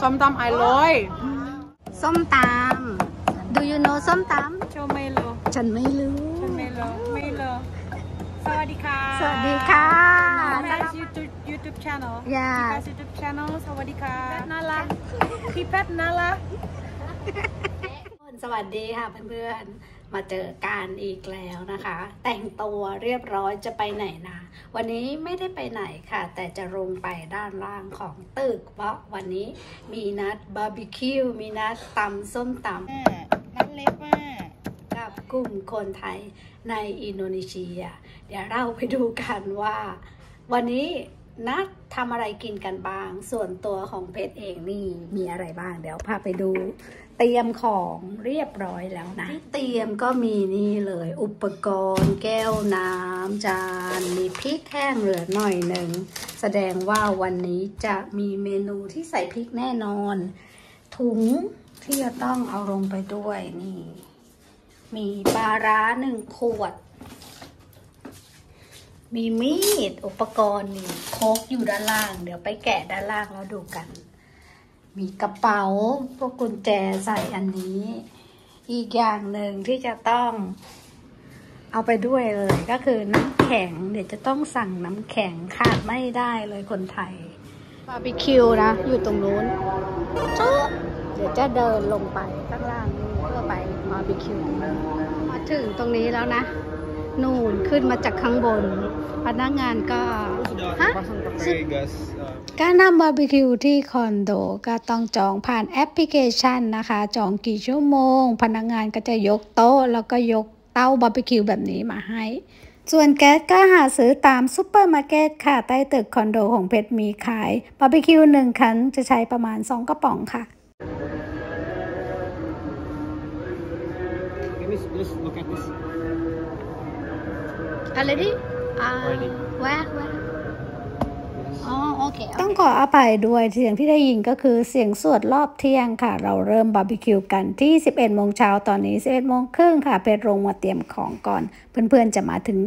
ส้มตำอร่อย ส้มตำ Do you know ส้มตโชไม่รู้ำฉันไม่รู้ไม่รู้ไม่รู้สวัสดีค่ะ สวัสดีค่ะแพท YouTube YouTube channel อย่าพี่แพท YouTube channel สวัสดีค่ะน่ารักพี่แพทน่ารัก สวัสดีค่ะเพื่อนๆ มาเจอกันอีกแล้วนะคะ แต่งตัวเรียบร้อยจะไปไหนนะ วันนี้ไม่ได้ไปไหนค่ะ แต่จะลงไปด้านล่างของตึก เพราะวันนี้มีนัดบาร์บีคิวมีนัดตำส้มตำร้านเล็บมากกับ กลุ่มคนไทยในอินโดนีเซีย เดี๋ยวเราไปดูกันว่า วันนี้ นัดทำอะไรกินกันบ้าง ส่วนตัวของเพชรเองนี่มีอะไรบ้าง เดี๋ยวพาไปดู เตรียมของเรียบร้อยแล้วนะ เตรียมก็มีนี่เลย อุปกรณ์ แก้วน้ำจาน มีพริกแห้งเหลือหน่อยหนึ่ง แสดงว่าวันนี้จะมีเมนูที่ใส่พริกแน่นอน ถุงที่จะต้องเอาลงไปด้วยนี่ มีปลาร้าหนึ่งขวด มีมีดอุปกรณ์นี่โคกอยู่ด้านล่าง เดี๋ยวไปแกะด้านล่างแล้วดูกัน มีกระเป๋าพวกกุญแจใส่อันนี้ อีกอย่างหนึ่งที่จะต้อง เอาไปด้วยเลยก็คือน้ำแข็ง เดี๋ยวจะต้องสั่งน้ำแข็งขาดไม่ได้เลยคนไทยบาร์บีคิวนะ อยู่ตรงนู้นจ๊ะเดี๋ยวจะเดินลงไปข้างล่างเพื่อไปบาร์บีคิวมาถึงตรงนี้แล้วนะ นู่นขึ้นมาจากข้างบน พนักงานก็ฮะ pakai gas uh, การทำบาร์บีคิวที่คอนโดก็ต้องจองผ่านแอปพลิเคชันนะคะ จองกี่ชั่วโมง พนักงานก็จะยกโต๊ะ แล้วก็ยกเตาบาร์บีคิวแบบนี้มาให้ ส่วนแก๊สก็หาซื้อตามซูเปอร์มาร์เก็ตค่ะ ใต้ตึกคอนโดของเพชรมีขายบาร์บีคิวหนึ่งคันจะใช้ประมาณ 2 กระป๋องค่ะ ini just look at this อะไรดิอ่า Ready. แวะแวะอ๋อโอเค ต้องขออภัยด้วยเสียงที่ได้ยินก็คือเสียงสวดรอบเที่ยงค่ะ เราเริ่มบาร์บีคิวกันที่ 11โมงเช้าตอนนี้ 11โมงครึ่งค่ะ เพชรลงมาเตรียมของก่อน เพื่อนๆจะมาถึง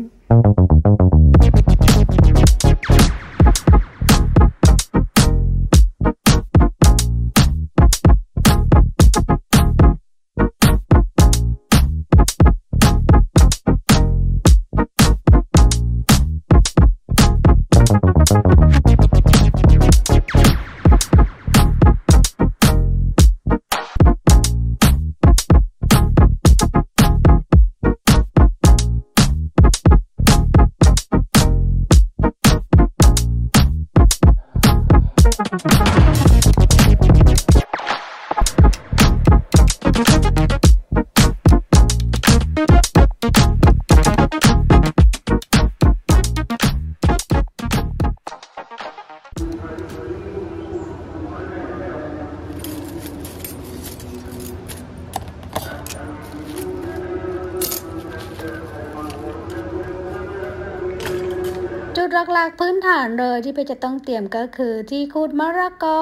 หลักๆ พื้นฐานเลยที่เพชรจะต้องเตรียมก็คือ ที่ขูดมะระกอ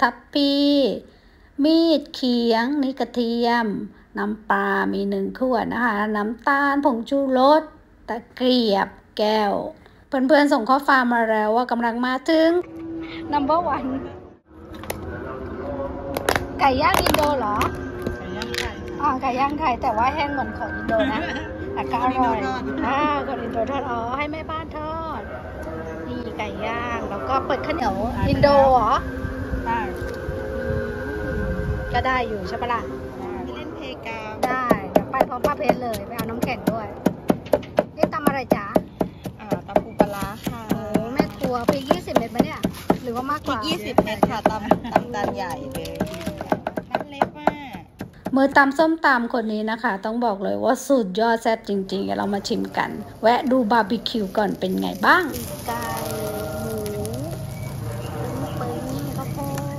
ทับปี มีดเขียงนี่กระเทียม น้ำปลา มีหนึ่งขวดนะคะ น้ำตาล ผงชูรส ตะเกียบ แก้ว เพื่อนๆ ส่งข้อความมาแล้วว่ากำลังมาถึง number one ไก่ย่างอินโดเหรอ ไก่ย่างไก่อ๋อ ไก่ย่างไทยแต่ว่าแห้งเหมือนของอินโดนะแต่ก็อร่อยอ่าคนอินโดทอดอ๋อให้แม่บ้านทอดนี่ ไก่ย่าง แล้วก็เปิดข้าวเหนียวอินโดเหรอ ได้ก็ได้อยู่ใช่ปะล่ะ เล่นเพกาได้ เดี๋ยวไปพร้อมป้าเพชรเลย ไปเอาน้ำแข็งด้วย นี่ตำอะไรจ๊ะอ่าตำปูปลาร้าค่ะโอ้แม่ครัวพริกยี่สิบเม็ดปะเนี่ย หรือว่ามากพกริว่ากยี่สิบเม็ดค่ะตำตำจานใหญ่เลยร้านเล็กมากมือตำส้มตำคนนี้นะคะ ต้องบอกเลยว่าสุดยอดแซ่บจริงๆเดี๋ยวเรามาชิมกัน แวะดูบาร์บีคิวก่อนเป็นไงบ้างไก่หมูปืนข้าวโพ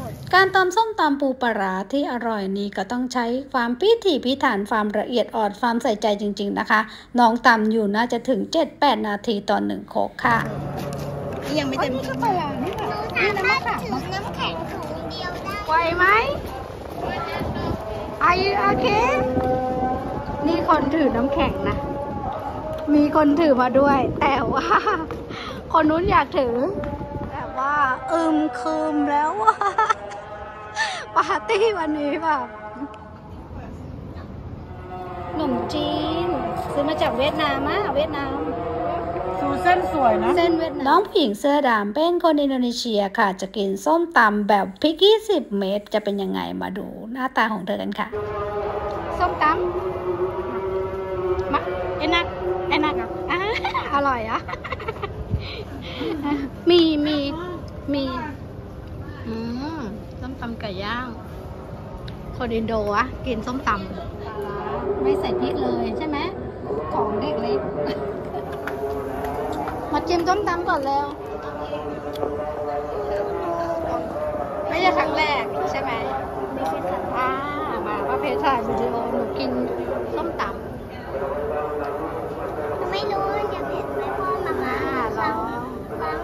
ด การตำส้มตำปูปลาร้าที่อร่อยนี้ก็ต้องใช้ความพิถีพิถันความละเอียดอ่อนความใส่ใจจริง ๆนะคะ น้องตำอยู่น่าจะถึง 7-8 นาทีต่อหนึ่งโคกค่ะนี่ยังไม่เต็มนี่ก็ปลาร้านี่ค่ะนี่น้ำมะขามถือน้ำแข็งถุงเดียวได้ไหวไหม Are you okay นี่คนถือน้ำแข็งนะ มีคนถือมาด้วย แต่ว่า คนนู้นอยากถือ แต่ว่า อึมคืมแล้วว่า ปาร์ตี้วันนี้แบบขนมจีน ซื้อมาจากเวียดนามอะเวียดนามดูเส้นสวยนะ เส้นเวียดนามน้องผู้หญิงเสื้อดำเป็นคนอินโดนีเซียค่ะ จะกินส้มตำแบบพริก20 เม็ดจะเป็นยังไงมาดูหน้าตาของเธอกันค่ะ ส้มตำมาเอ็นักเอ็นักอะอ่าอร่อยอะมีมีมีอืมส้ มตำไก่ย่าง คนอินโดอะกินส้มตำไม่ใส่พริกเลยใช่ไหมของเด็กเล็ก มาจิ้มส้มตำก่อนเร็ว ไม่ใช่ครั้งแรกใช่ไหมไม่ใช่ครั้งอ่ามาป้าเพชรถ่ายวิดีโอหนูกินส้มตำไม่รู้ว่าจะเผ็ดไหมเพราะมาม่า อ่าล บา อง ง บาง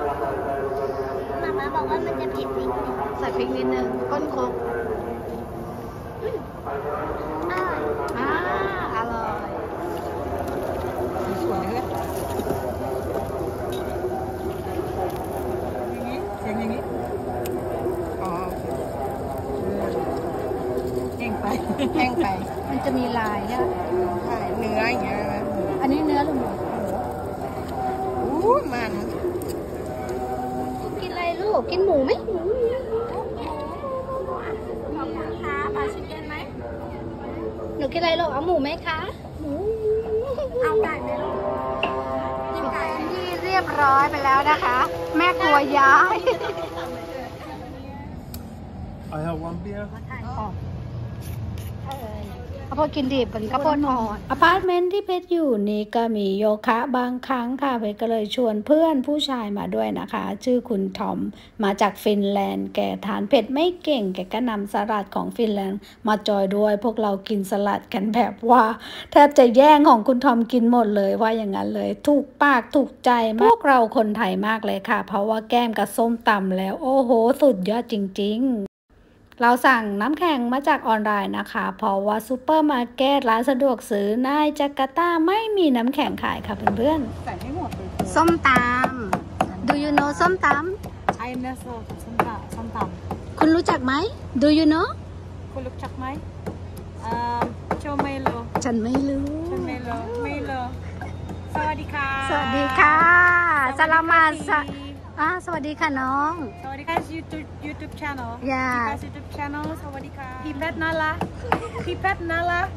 มาม่าบอกว่ามันจะเผ็ดนิดนึง ใส่พริกนิดนึงก้นครกอ่าอ่าอร่อยสวยเลยอย่างนี้เสียงอย่างนี้อ๋อแห้งไปแห้งไป มันจะมีลายใช่ไหมใช่เนื้ออย่างเงี้ยนะอันนี้เนื้อหรือหมูอู้มันกินอะไรลูก กินหมูไหมหมู ขอบคุณค่ะปลาชิคเก้นไหม ห นูกินอะไรลูกเอาหมูไหมคะหมูเอาไก่ไหมลูกที่เรียบร้อยไปแล้วนะคะ แม่ครัวย้าย I have one beer. ข้าวโพดกินดิบเป็นข้าวโพดอ่อนอพาร์ตเมนต์ที่เพชรอยู่นี่ก็มีโยคะบางครั้งค่ะเพชรก็เลยชวนเพื่อนผู้ชายมาด้วยนะคะ ชื่อคุณทอมมาจากฟินแลนด์ แกทานเผ็ดไม่เก่ง แกก็นำสลัดของฟินแลนด์มาจอยด้วย พวกเรากินสลัดกันแบบว่า แทบจะแย่งของคุณทอมกินหมดเลยว่าอย่างนั้นเลย ถูกปากถูกใจมากพวกเราคนไทยมากเลยค่ะ เพราะว่าแกล้มกับส้มตำแล้ว โอ้โห สุดยอดจริง ๆ เราสั่งน้ำแข็งมาจากออนไลน์นะคะ เพราะว่าซูเปอร์มาร์เก็ตร้านสะดวกซื้อในจาการ์ตาไม่มีน้ำแข็งขายค่ะเพื่อนใส่ให้หมดเลยๆส้มตำ Do you know ส้มตไอ้เนื้อโซ่ส้มตำส้มตำคุณรู้จักไหม Do you know ำคุณรู้จักไหมเอ่อโชเมโลฉันไม่รู้โชเมโลไม่โลสวัสดีค่ะ สวัสดีค่ะสลามาสสวัสดี อ่าสวัสดีค่ะน้อง สวัสดีค่ะ YouTube YouTube channel Yeah. Pipas YouTube channel สวัสดีค่ะพี่เพชรน่ารักพี่เพชรน่ารัก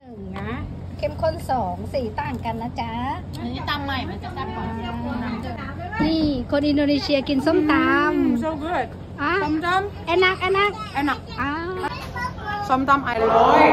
หนึ่งนะ เข้มข้นสองสีต่างกันนะจ๊ะอันนี้ตำใหม่มันจะแซ่บกว่านี่คนอินโดนีเซียกินส้มต so good ำอะส้มตเอ็นักเอ็นักำอันน่ะอ่าส้มตำอร่อย